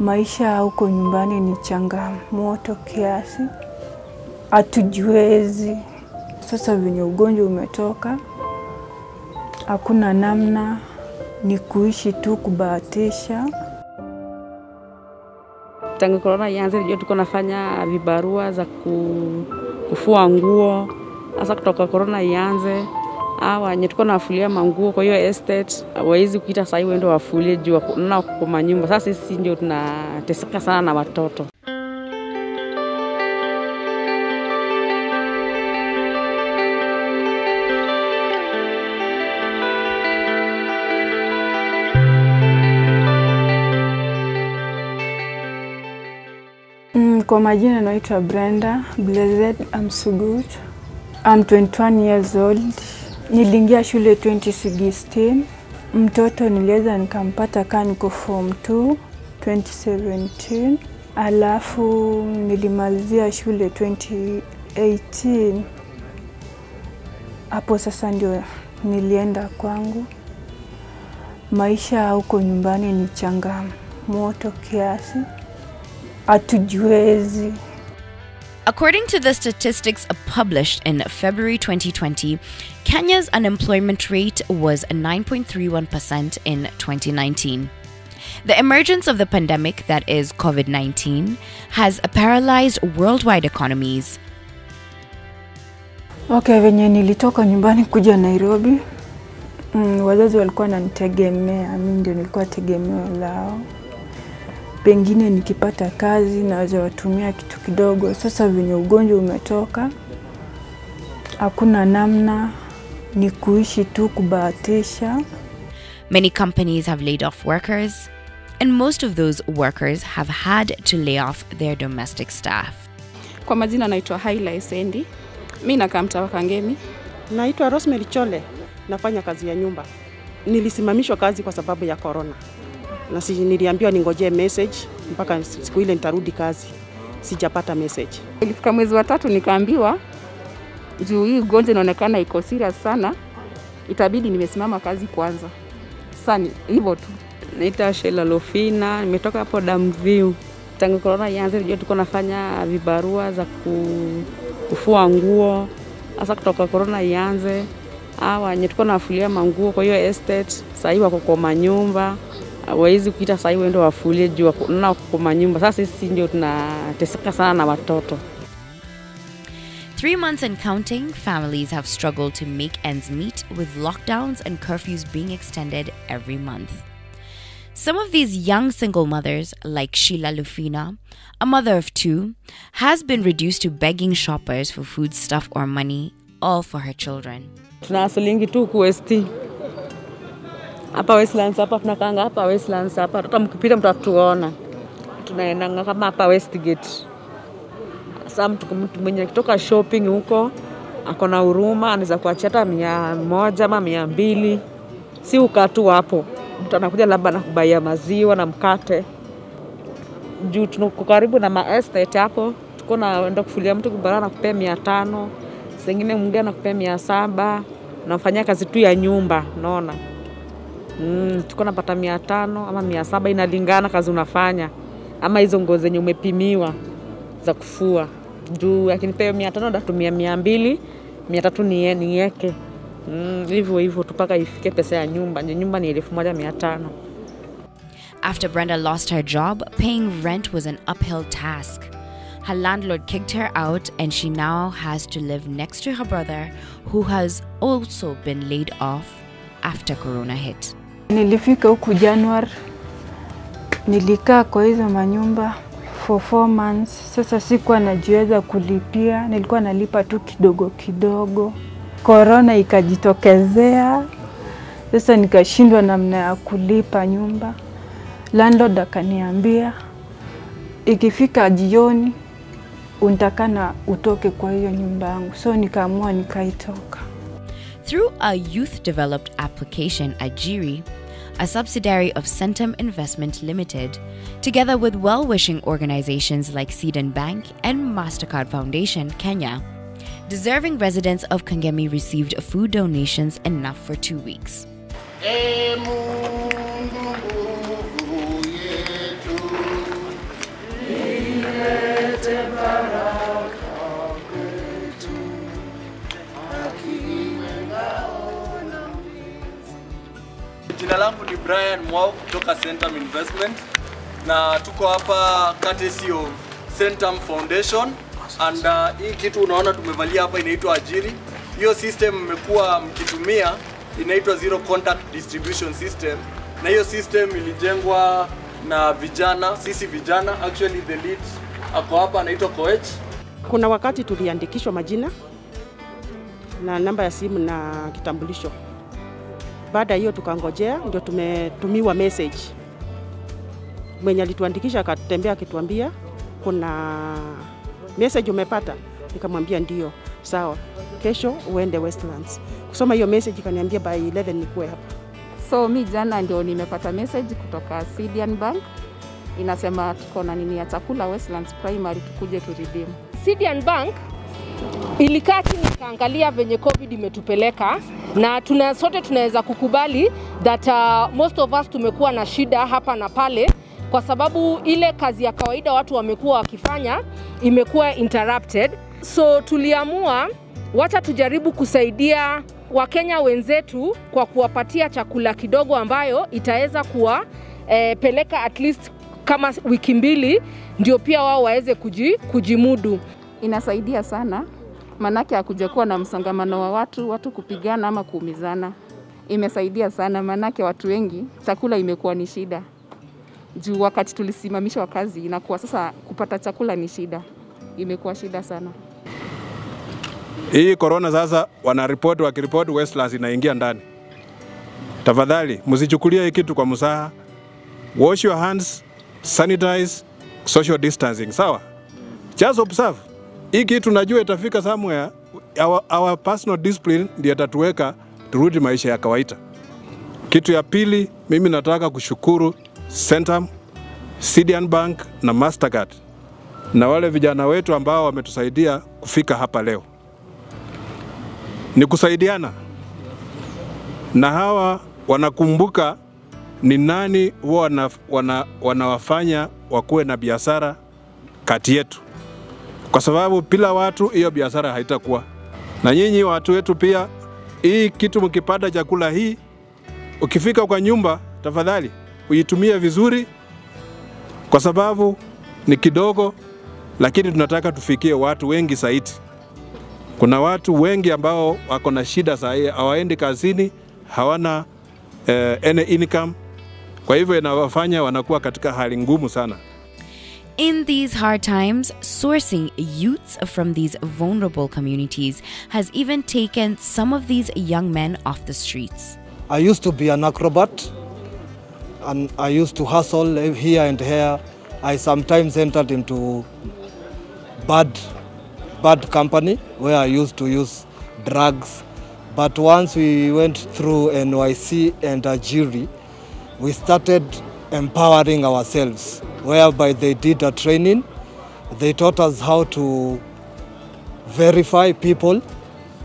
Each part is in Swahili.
Maisha huko nyumbani ni changamoto kiasi, hatujiwezi. Sasa venye ugonjwa umetoka, hakuna namna, ni kuishi tu, kubahatisha. Tangu korona ianze, ndio tuko nafanya vibarua za kufua nguo. hasa kutoka korona ianze, hawa wenye tuko nawafulia manguo kwa hiyo estate hawawezi kuita sahii wende wafulie juu naona kwa manyumba. Sasa sisi ndio tunateseka sana na watoto. Mm, kwa majina naitwa Brenda Blessed Amsugut. I'm 21 years old. Niliingia shule 2016. Mtoto niliweza nikampata kaa niko form 2 2017, alafu nilimalizia shule 2018. Hapo sasa ndio nilienda kwangu. Maisha huko nyumbani ni changamoto kiasi, hatujiwezi. According to the statistics published in February 2020, Kenya's unemployment rate was 9.31% in 2019. The emergence of the pandemic, that is COVID 19, has paralyzed worldwide economies. Okay, venye nilitoka nyumbani kuja Nairobi, mm, wazazi walikuwa wananitegemea, mi ndio nilikuwa tegemeo lao. Pengine nikipata kazi naweza watumia kitu kidogo. Sasa venye ugonjwa umetoka, hakuna namna, ni kuishi tu, kubahatisha. Many companies have laid off workers, and most of those workers have had to lay off their domestic staff. Kwa majina naitwa Haila Esendi, mi nakaa mtaa wa Kangemi. Naitwa Rosemary Chole, nafanya kazi ya nyumba. Nilisimamishwa kazi kwa sababu ya corona, na si, niliambiwa ningojee message mpaka siku ile nitarudi kazi. Sijapata message. Ilifika mwezi wa tatu nikaambiwa juu hii ugonjwa inaonekana iko serious sana, itabidi nimesimama kazi kwanza. Sani ni hivyo tu. naita Sheila Lofina, nimetoka hapo Damview. Tangu korona ianze, ndio tuko nafanya vibarua za kufua nguo. hasa kutoka korona ianze, hawa wenye tuko nawafulia manguo kwa hiyo estate sahii wako kwa manyumba, kuita sahii wende wafulie juu naona kwa manyumba. Sasa sisi ndio tunateseka sana na watoto. Three months and counting, families have struggled to make ends meet with lockdowns and curfews being extended every month. Some of these young single mothers, like Sheila Lufina, a mother of two, has been reduced to begging shoppers for foodstuff or money, all for her children. tunawasilingi tu kuwesti hapa Westlands, hapa tunakaanga hapa Westlands hapa, hata mkipita mtatuona, tunaendanga kama hapa Westgate. Sasa mtu mtu mwenye akitoka shopping huko ako na huruma, anaweza kuachia hata mia moja ama mia mbili, si ukatu hapo. Mtu anakuja labda nakubaia maziwa na mkate, juu tuko karibu na maestate hapo, tuko naenda kufulia mtu kubara na kupea mia tano. Sengine mwingine anakupea mia saba. Nafanya kazi tu ya nyumba unaona mm, tuko napata mia tano ama mia saba inalingana kazi unafanya. Ama hizo nguo zenye umepimiwa za kufua. Juu akinipea mia tano ndatumia mia mbili mia tatu nie- nieke Mm, hivyo hivyo tu mpaka ifike pesa ya nyumba. Nyumba ni elfu moja mia tano. After Brenda lost her job, paying rent was an uphill task. Her landlord kicked her out, and she now has to live next to her brother, who has also been laid off after Corona hit. Nilifika huku Januari, nilikaa kwa hizo manyumba for four months. Sasa sikuwa najiweza kulipia, nilikuwa nalipa tu kidogo kidogo. Korona ikajitokezea, sasa nikashindwa namna ya kulipa nyumba. Landlord akaniambia ikifika jioni untakana utoke kwa hiyo nyumba yangu, so nikaamua nikaitoka. Through a youth developed application at Jiri, a subsidiary of Centum Investment Limited, together with well wishing organizations like Seed and Bank and MasterCard Foundation Kenya, deserving residents of Kangemi received food donations enough for two weeks. E Jina langu ni Brian Mwau kutoka Centum Investment na tuko hapa courtesy of Centum Foundation and uh, hii kitu unaona tumevalia hapa inaitwa Ajiri. Hiyo system mmekuwa mkitumia inaitwa Zero Contact Distribution System, na hiyo system ilijengwa na vijana, sisi vijana. Actually the lead ako hapa anaitwa Koech. Kuna wakati tuliandikishwa majina na namba ya simu na kitambulisho. Baada ya hiyo tukangojea, ndio tumetumiwa message. Mwenye alituandikisha akatembea akituambia kuna message umepata, nikamwambia ndio, sawa, kesho uende Westlands. Kusoma hiyo message Kaniambia by 11 nikuwe hapa. So mi jana ndio nimepata message kutoka Sidian Bank inasema tuko na nini ya chakula Westlands Primary, tukuje tu redeem. Sidian Bank ilikaa chini ikaangalia venye COVID imetupeleka na tuna, sote tunaweza kukubali that uh, most of us tumekuwa na shida hapa na pale kwa sababu ile kazi ya kawaida watu wamekuwa wakifanya imekuwa interrupted. So tuliamua wacha tujaribu kusaidia Wakenya wenzetu kwa kuwapatia chakula kidogo ambayo itaweza kuwapeleka at least kama wiki mbili, ndio pia wao waweze kuji, kujimudu. Inasaidia sana manake hakuja kuwa na msongamano wa watu, watu kupigana ama kuumizana. Imesaidia sana manake watu wengi chakula imekuwa ni shida juu wakati tulisimamishwa kazi inakuwa sasa kupata chakula ni shida, imekuwa shida sana. Hii korona. sasa wanaripoti, wakiripoti Westlands inaingia ndani. Tafadhali msichukulie hii kitu kwa msaha. Wash your hands, sanitize, social distancing, sawa? Just observe. Hii kitu najua itafika somewhere, our, our personal discipline ndio itatuweka turudi maisha ya kawaida. Kitu ya pili, mimi nataka kushukuru Centum, Sidian Bank na Mastercard na wale vijana wetu ambao wametusaidia kufika hapa leo. Ni kusaidiana na hawa wanakumbuka ni nani huwa wana, wana, wanawafanya wakuwe na biashara kati yetu, kwa sababu bila watu hiyo biashara haitakuwa. Na nyinyi watu wetu pia, hii kitu mkipata chakula hii, ukifika kwa nyumba, tafadhali uitumie vizuri, kwa sababu ni kidogo, lakini tunataka tufikie watu wengi zaidi. Kuna watu wengi ambao wako na shida sahii, hawaendi kazini, hawana eh, any income. Kwa hivyo inawafanya wanakuwa katika hali ngumu sana. In these hard times, sourcing youths from these vulnerable communities has even taken some of these young men off the streets. I used to be an acrobat and I used to hustle here and here. I sometimes entered into bad, bad company where I used to use drugs. But once we went through NYC and Ajiri, we started empowering ourselves, whereby they did a training. They taught us how to verify people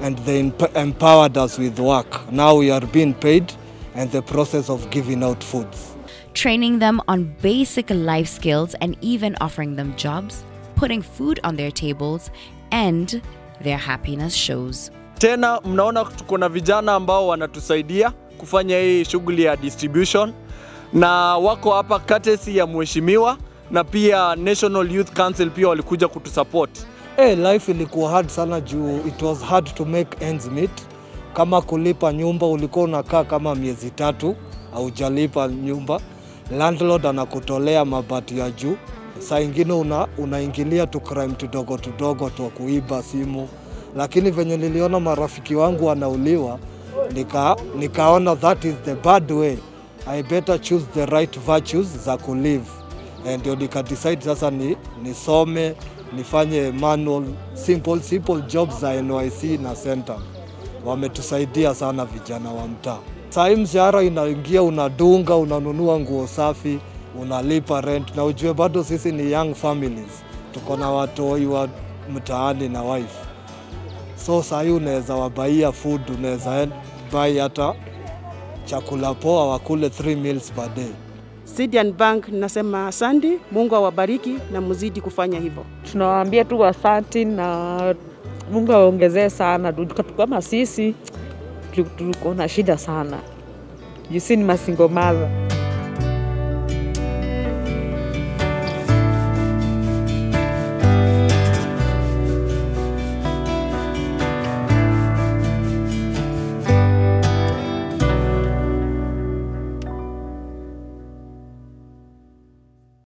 and they emp- empowered us with work. Now we are being paid and the process of giving out foods. Training them on basic life skills and even offering them jobs, putting food on their tables, and their happiness shows. Tena mnaona tuko na vijana ambao wanatusaidia kufanya hii shughuli ya distribution na wako hapa courtesy ya mheshimiwa na pia National Youth Council pia walikuja kutusupport. Hey, life ilikuwa hard sana juu it was hard to make ends meet. Kama kulipa nyumba ulikuwa unakaa kama miezi tatu haujalipa nyumba, landlord anakutolea mabati ya juu. Saa ingine una, unaingilia tu crime tudogo tudogo tu kuiba simu, lakini venye niliona marafiki wangu wanauliwa nika, nikaona that is the bad way. I better choose the right virtues za kulive, and ndio nikadecide sasa ni nisome nifanye manual simple, simple jobs za NYC na center. Wametusaidia sana vijana wa mtaa. Sahii mshahara inaingia, unadunga, unanunua nguo safi, unalipa rent, na ujue bado sisi ni young families, tuko na watoi wa mtaani na wife, so sahii unaweza wabaia food, unaweza buy hata chakula poa wakule 3 meals per day. Sidian Bank nasema asante, Mungu awabariki na mzidi kufanya hivyo. Tunawaambia tu asanti na Mungu aongezee sana. Kama sisi tu- tuko na shida sana, juu si ni masingo mother